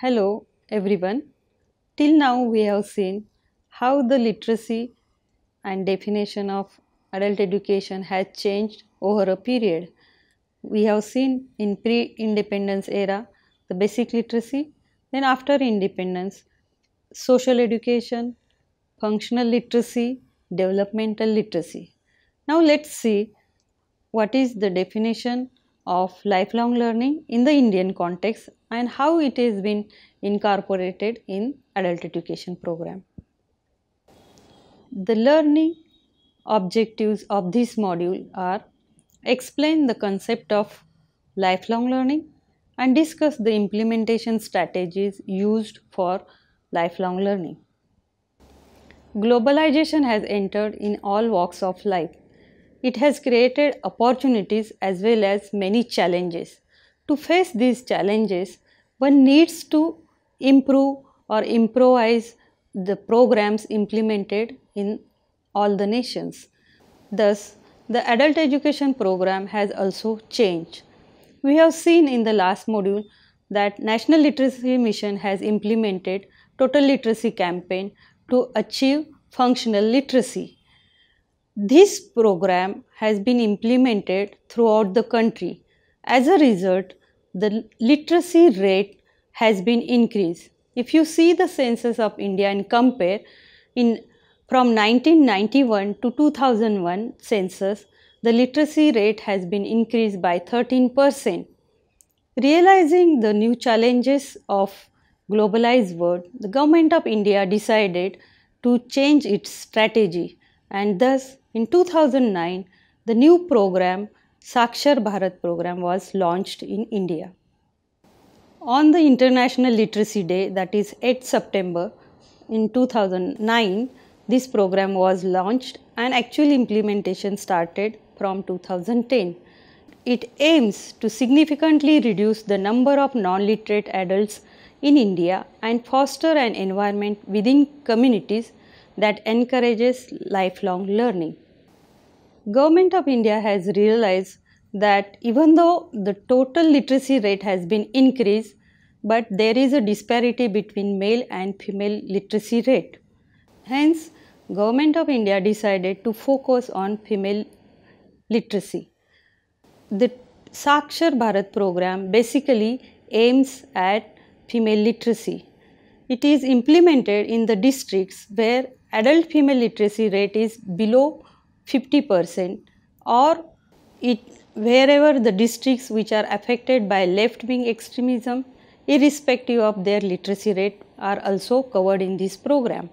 Hello everyone. Till now we have seen how the literacy and definition of adult education has changed over a period. We have seen in pre-independence era the basic literacy, then after independence social education, functional literacy, developmental literacy. Now let's see what is the definition of lifelong learning in the Indian context and how it has been incorporated in adult education program. The learning objectives of this module are explain the concept of lifelong learning and discuss the implementation strategies used for lifelong learning. Globalization has entered in all walks of life. It has created opportunities as well as many challenges. To face these challenges, one needs to improve or improvise the programs implemented in all the nations. Thus, the adult education program has also changed. We have seen in the last module that National Literacy Mission has implemented total literacy campaign to achieve functional literacy. This program has been implemented throughout the country. As a result, the literacy rate has been increased. If you see the census of India and compare in from 1991 to 2001 census, the literacy rate has been increased by 13%. Realizing the new challenges of globalized world, the government of India decided to change its strategy and thus in 2009 the new program Sakshar Bharat program was launched in India. On the International Literacy Day that is 8 September in 2009 this program was launched and actual implementation started from 2010. It aims to significantly reduce the number of non-literate adults in India and foster an environment within communities that encourages lifelong learning. Government of India has realized that even though the total literacy rate has been increased, but there is a disparity between male and female literacy rate. Hence, Government of India decided to focus on female literacy. The Sakshar Bharat program basically aims at female literacy. It is implemented in the districts where adult female literacy rate is below 50% or it wherever the districts which are affected by left wing extremism irrespective of their literacy rate are also covered in this program.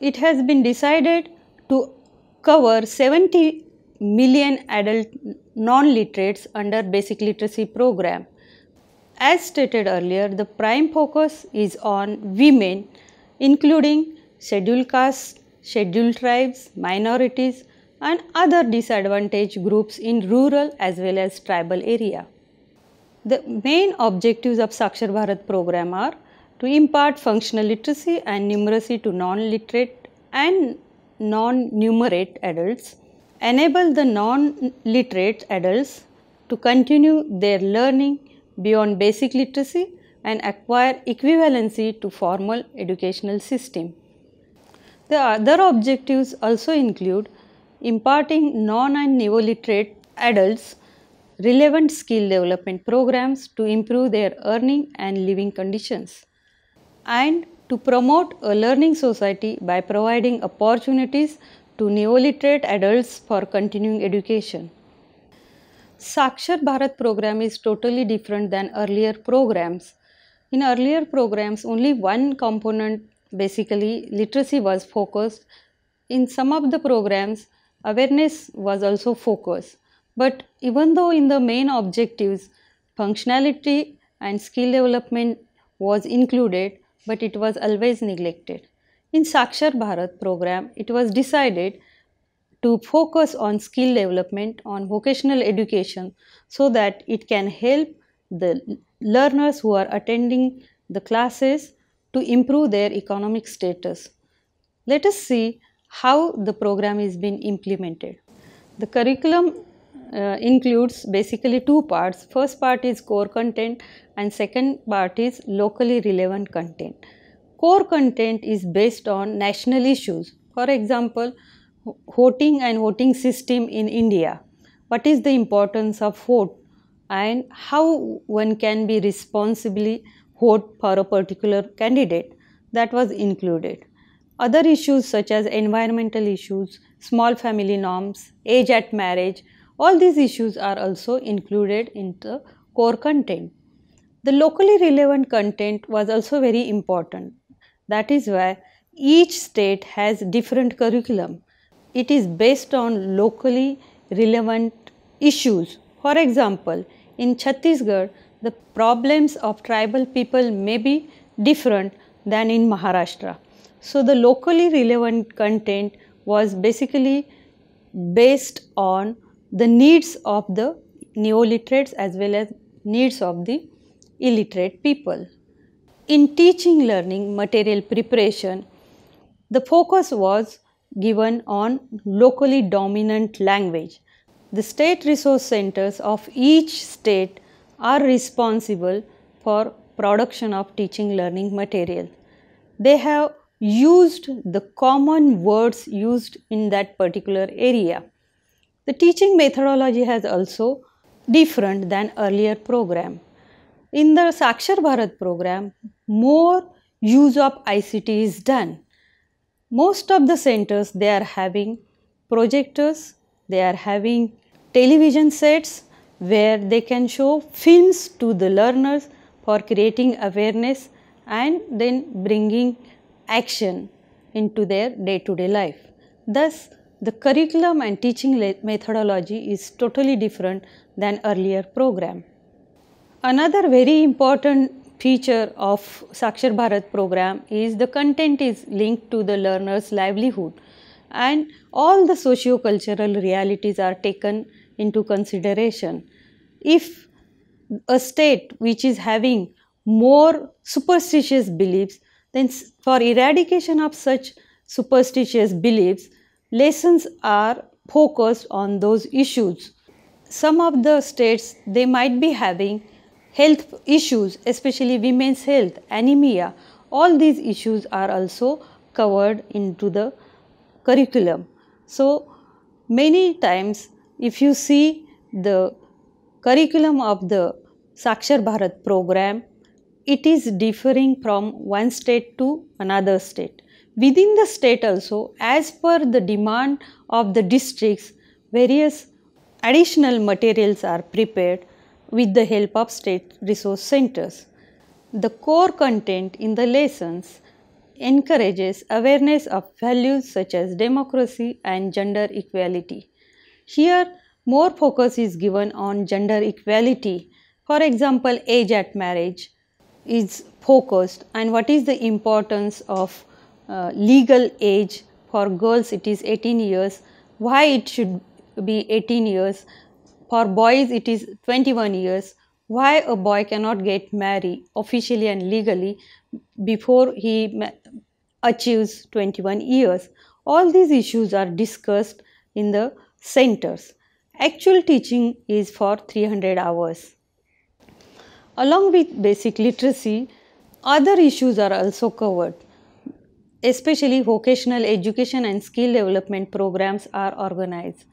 It has been decided to cover 70 million adult non-literates under basic literacy program. As stated earlier, the prime focus is on women including scheduled castes, scheduled tribes, minorities and other disadvantaged groups in rural as well as tribal area. The main objectives of Sakshar Bharat program are to impart functional literacy and numeracy to non-literate and non-numerate adults, enable the non-literate adults to continue their learning beyond basic literacy and acquire equivalency to formal educational system. The other objectives also include imparting non and neo-literate adults relevant skill development programs to improve their earning and living conditions and to promote a learning society by providing opportunities to neo-literate adults for continuing education. Sakshar Bharat program is totally different than earlier programs. In earlier programs, only one component basically literacy was focused. In some of the programs, awareness was also focused. But even though in the main objectives, functionality and skill development was included, but it was always neglected. In Sakshar Bharat program, it was decided to focus on skill development, on vocational education so that it can help the learners who are attending the classes to improve their economic status. Let us see how the program is being implemented. The curriculum uh, includes basically two parts. First part is core content and second part is locally relevant content. Core content is based on national issues. For example, voting and voting system in India. What is the importance of vote and how one can be responsibly vote for a particular candidate that was included. Other issues such as environmental issues, small family norms, age at marriage, all these issues are also included in the core content. The locally relevant content was also very important. That is why each state has different curriculum. It is based on locally relevant issues. For example, in Chhattisgarh, the problems of tribal people may be different than in Maharashtra. So, the locally relevant content was basically based on the needs of the neoliterates as well as needs of the illiterate people. In teaching learning material preparation, the focus was given on locally dominant language. The state resource centers of each state are responsible for production of teaching learning material. They have used the common words used in that particular area. The teaching methodology has also different than earlier program. In the Sakshar Bharat program, more use of ICT is done. Most of the centers they are having projectors, they are having television sets where they can show films to the learners for creating awareness and then bringing action into their day to day life. Thus, the curriculum and teaching methodology is totally different than earlier program. Another very important feature of Sakshar Bharat program is the content is linked to the learner's livelihood and all the socio-cultural realities are taken into consideration. If a state which is having more superstitious beliefs, then for eradication of such superstitious beliefs, lessons are focused on those issues. Some of the states they might be having health issues, especially women's health, anemia, all these issues are also covered into the curriculum. So, many times if you see the curriculum of the Sakshar Bharat program, it is differing from one state to another state. Within the state also, as per the demand of the districts, various additional materials are prepared with the help of state resource centers. The core content in the lessons encourages awareness of values such as democracy and gender equality. Here, more focus is given on gender equality. For example, age at marriage is focused and what is the importance of uh, legal age for girls it is 18 years. Why it should be 18 years? For boys it is 21 years. Why a boy cannot get married officially and legally before he achieves 21 years? All these issues are discussed in the centers actual teaching is for 300 hours Along with basic literacy, other issues are also covered. Especially vocational education and skill development programs are organized.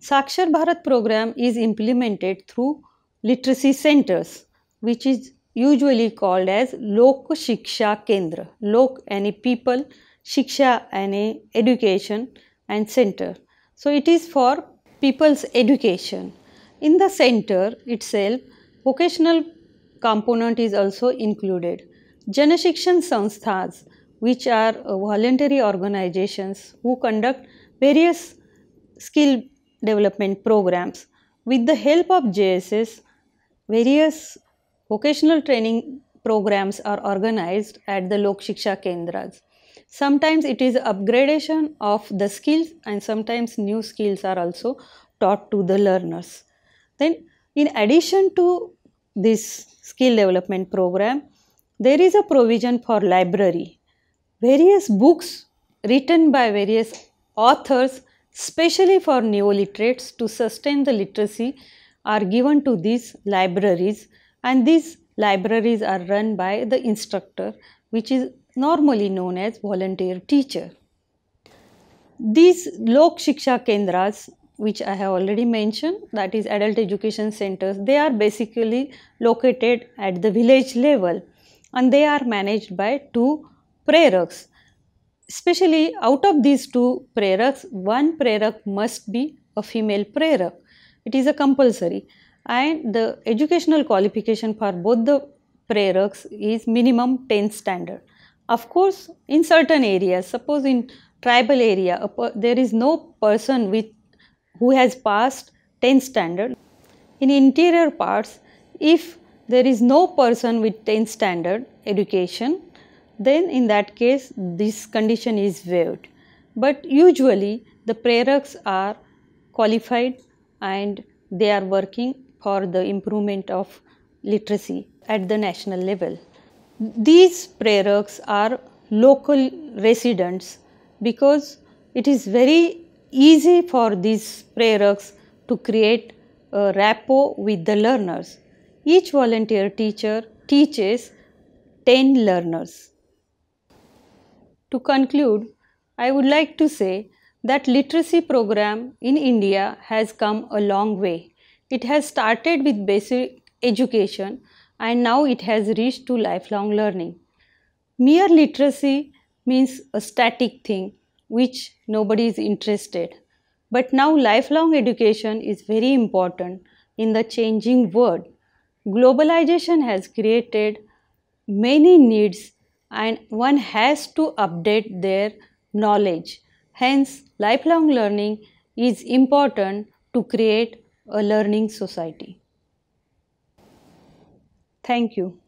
Sakshar Bharat program is implemented through literacy centers, which is usually called as Lok Shiksha Kendra. Lok any people, Shiksha any education and center. So it is for people's education. In the center itself, vocational component is also included. Janashikshan Sansthas, which are uh, voluntary organizations who conduct various skill development programs. With the help of JSS, various vocational training programs are organized at the Lok Shiksha Kendras. Sometimes it is upgradation of the skills and sometimes new skills are also taught to the learners. Then in addition to this skill development program, there is a provision for library. Various books written by various authors specially for neoliterates to sustain the literacy are given to these libraries and these libraries are run by the instructor which is normally known as volunteer teacher. These Lok Shiksha Kendras which I have already mentioned that is adult education centers they are basically located at the village level and they are managed by two preraks. Especially out of these two preraks one prerak must be a female prerak. It is a compulsory and the educational qualification for both the preraks is minimum 10th standard. Of course, in certain areas, suppose in tribal area, there is no person with who has passed 10th standard. In interior parts, if there is no person with 10th standard education, then in that case this condition is waived. But usually the preraks are qualified and they are working for the improvement of literacy at the national level. These preraks are local residents because it is very easy for these preraks to create a rapport with the learners. Each volunteer teacher teaches 10 learners. To conclude, I would like to say that literacy program in India has come a long way. It has started with basic education and now it has reached to lifelong learning. Mere literacy means a static thing which nobody is interested. But now lifelong education is very important in the changing world. Globalization has created many needs and one has to update their knowledge. Hence, lifelong learning is important to create a learning society. Thank you.